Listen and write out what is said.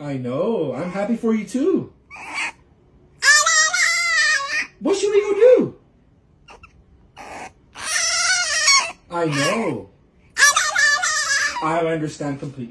I know. I'm happy for you too. What should we go do? I know. I understand completely.